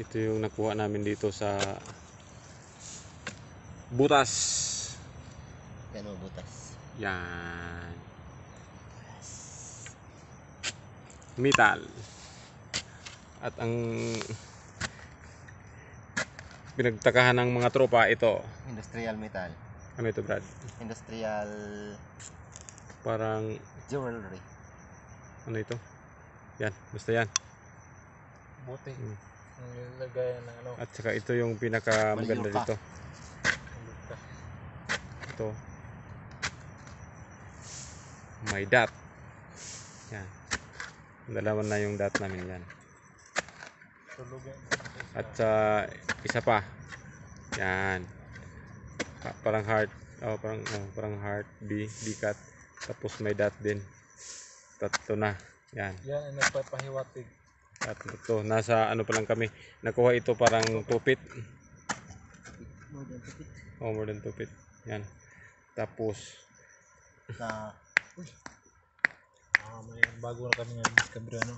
Ito yung nakuha namin dito sa butas. Yan o, butas. Yan. Metal. At ang pinagtakahan ng mga tropa ito. Industrial metal. Ano ito, Brad? Industrial Parang jewelry. ano ito? Yan, basta yan. Buti. Mm. Lagayan ng ano. At saka ito yung pinaka maganda dito. Ito. May dot. Yan. Dalawa na yung dot namin yan. At sa isa pa. Yan. Pa- parang heart. Oh, parang oh, parang heart B, B cut. Tapos may dot din. Tatlo na. Yan. Yan ang nagpapahiwatig. At ito, nasa ano pa lang kami. Nakuha ito parang 2 feet. Oh, more than 2 feet. Yan. Tapos, Na Ah, may bago na kami ngayon discovery ano.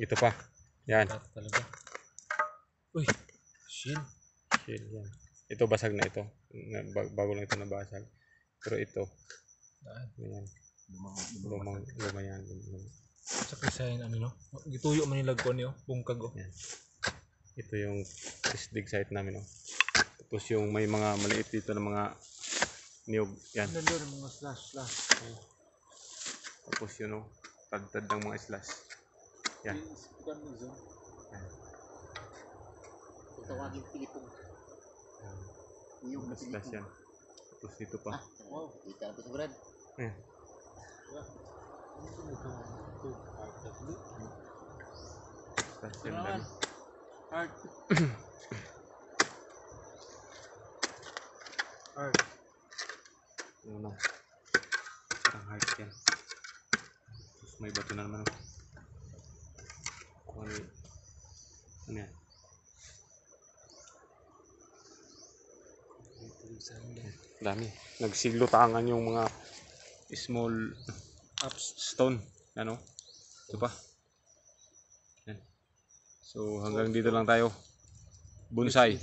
ito pa. Yan. Talaga. Uy, shield. Shit, yan. Ito basag na ito. Bago lang ito nabasag. Pero ito, Daan. yan. Lumang Lumang, luma yan. lumang. Sa krisahin ano no. Gituyo man nilag ko niyo, bungkag oh. Yan. Ito yung dig site namin. Oh. Tapos yung may mga maliit dito na mga niyog. Yan. Nandun mga slash slash. Tapos yun oh. Tad-tad ng mga slash. Yan. Yan. Tawagin Pilipong. Yan. Niyog na Mga slash Pilipong. yan. Tapos dito pa. Ah, wow. Kita na po sa Brad. Yan. Dami. Art. Art. Yun oh. Parang heart yan. Tapos may bato na naman. Kung ano yun. Ano yan? Dami. Nagsiglutangan yung mga small ups stone. Ano? Ito pa. So hanggang dito lang tayo. Bonsai.